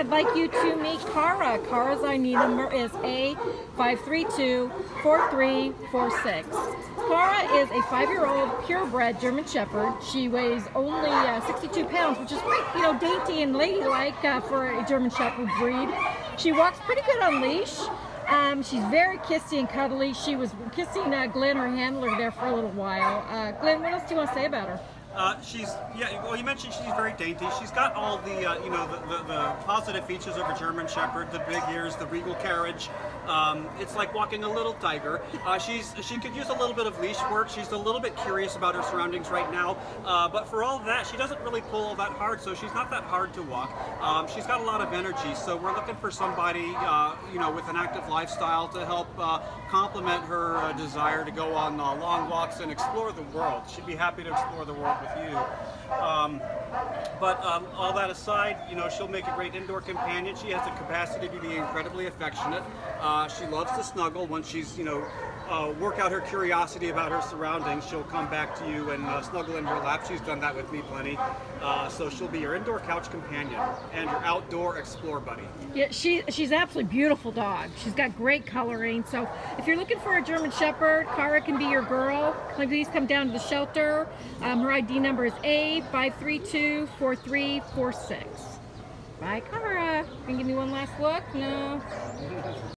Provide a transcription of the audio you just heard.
I'd like you to meet Kara. ID number is A5324346. Kara is a five-year-old purebred German Shepherd. She weighs only uh, 62 pounds, which is quite, you know, dainty and ladylike uh, for a German Shepherd breed. She walks pretty good on leash. Um, she's very kissy and cuddly. She was kissing uh, Glenn, her handler, there for a little while. Uh, Glenn, what else do you want to say about her? Uh, she's yeah. Well, you mentioned she's very dainty. She's got all the uh, you know the, the, the, positive features of a German Shepherd: the big ears, the regal carriage. Um, it's like walking a little tiger. Uh, she's she could use a little bit of leash work. She's a little bit curious about her surroundings right now, uh, but for all that, she doesn't really pull all that hard. So she's not that hard to walk. Um, she's got a lot of energy. So we're looking for somebody uh, you know with an active lifestyle to help uh, complement her desire to go on long walks and explore the world. She'd be happy to explore the world with you. Um, but um, all that aside, you know, she'll make a great indoor companion. She has the capacity to be incredibly affectionate. Uh, she loves to snuggle once she's, you know, uh, work out her curiosity about her surroundings. She'll come back to you and uh, snuggle in your lap. She's done that with me plenty. Uh, so she'll be your indoor couch companion and your outdoor explore buddy. Yeah, she, she's absolutely beautiful dog. She's got great coloring. So if you're looking for a German Shepherd, Kara can be your girl. Please come down to the shelter. Um, her ID number is A5324346. Bye, Kara. Can you give me one last look? No.